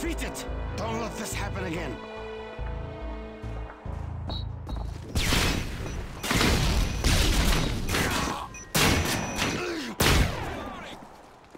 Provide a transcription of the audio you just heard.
Defeat it! Don't let this happen again!